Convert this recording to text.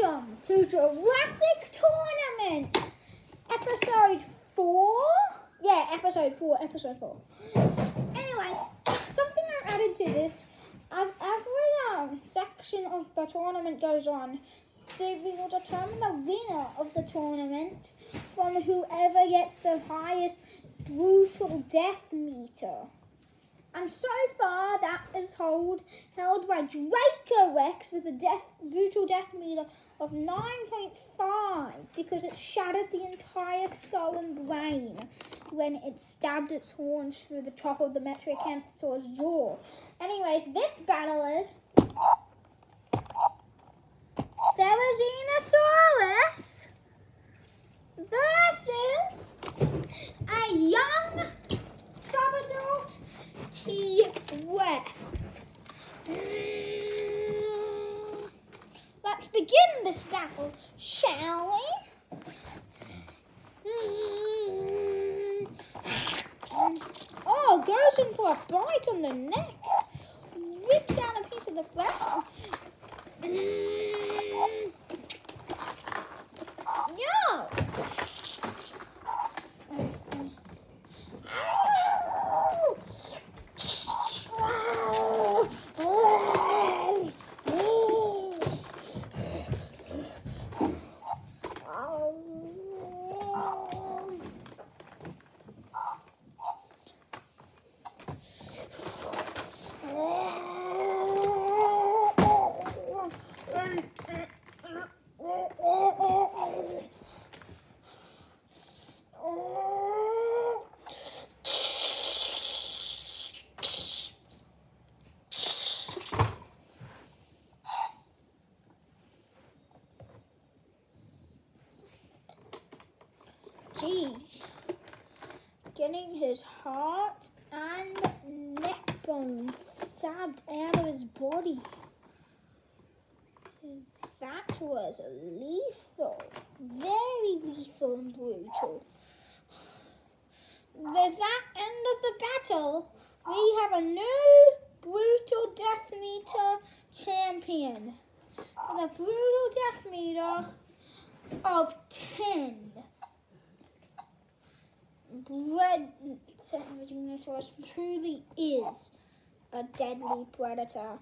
Welcome to Jurassic Tournament, episode four. Yeah, episode four, episode four. Anyways, something I added to this, as every um, section of the tournament goes on, they will determine the winner of the tournament from whoever gets the highest brutal death meter. And so far, that is hold, held by Draco Rex with a death, brutal death meter of 9.5 because it shattered the entire skull and brain when it stabbed its horns through the top of the Metriacanthosaur's jaw. Anyways, this battle is Therizinosaurus begin this battle, shall we? Mm. Oh, goes in for a bite on the neck. Rips out a piece of the flesh. Jeez. Getting his heart and neck bones stabbed out of his body. That was lethal. Very lethal and brutal. With that end of the battle, we have a new brutal death meter champion. With a brutal death meter of 10. Red Tyrannosaurus truly is a deadly predator.